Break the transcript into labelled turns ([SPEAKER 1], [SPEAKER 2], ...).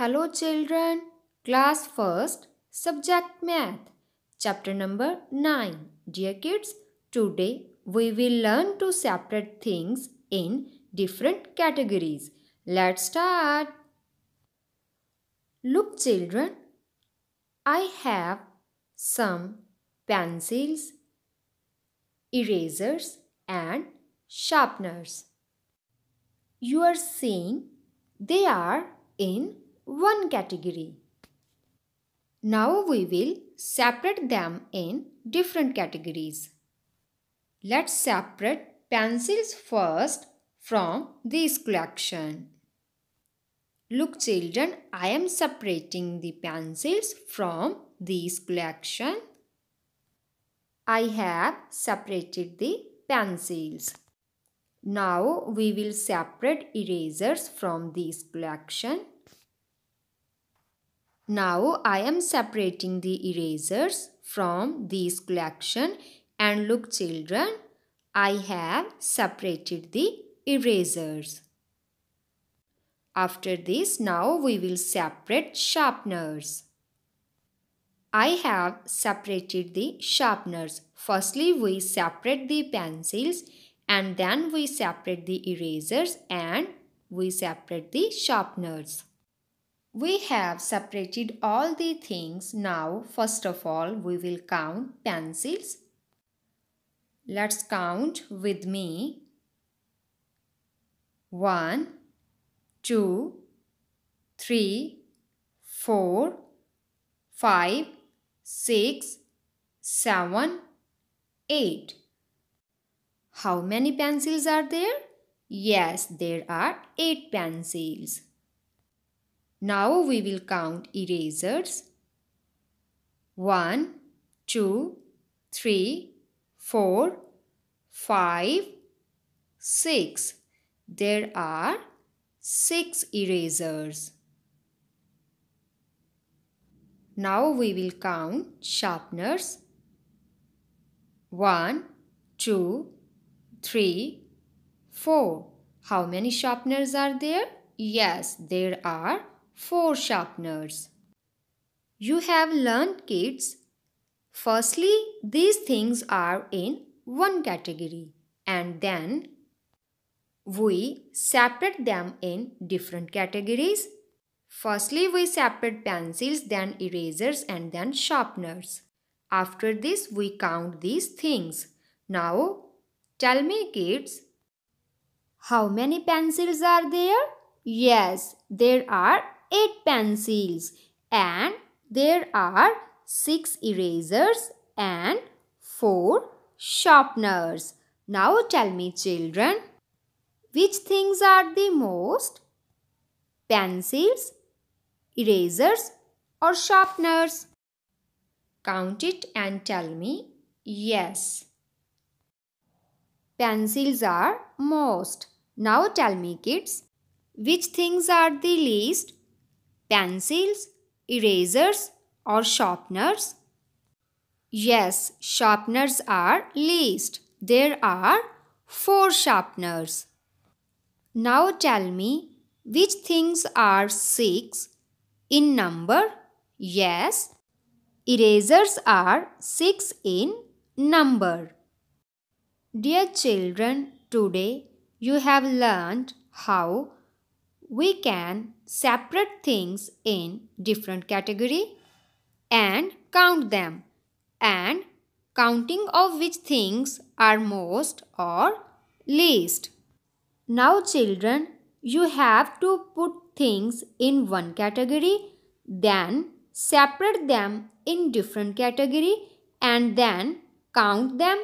[SPEAKER 1] Hello children, class first, subject math, chapter number 9. Dear kids, today we will learn to separate things in different categories. Let's start. Look children, I have some pencils, erasers and sharpeners. You are seeing they are in one category. Now we will separate them in different categories. Let's separate pencils first from this collection. Look children, I am separating the pencils from this collection. I have separated the pencils. Now we will separate erasers from this collection. Now I am separating the erasers from this collection and look children, I have separated the erasers. After this, now we will separate sharpeners. I have separated the sharpeners. Firstly, we separate the pencils and then we separate the erasers and we separate the sharpeners. We have separated all the things. Now, first of all, we will count pencils. Let's count with me. 1, 2, 3, 4, 5, 6, 7, 8. How many pencils are there? Yes, there are 8 pencils. Now we will count erasers. 1, 2, 3, 4, 5, 6. There are 6 erasers. Now we will count sharpeners. 1, 2, 3, 4. How many sharpeners are there? Yes, there are 4 sharpeners. You have learned kids. Firstly, these things are in one category and then we separate them in different categories. Firstly, we separate pencils, then erasers and then sharpeners. After this, we count these things. Now, tell me kids, how many pencils are there? Yes, there are 8 pencils and there are 6 erasers and 4 sharpeners. Now tell me children, which things are the most? Pencils, erasers or sharpeners? Count it and tell me yes. Pencils are most. Now tell me kids, which things are the least? Pencils, erasers or sharpeners? Yes, sharpeners are least. There are four sharpeners. Now tell me which things are six in number? Yes, erasers are six in number. Dear children, today you have learned how we can separate things in different category and count them and counting of which things are most or least. Now children, you have to put things in one category, then separate them in different category and then count them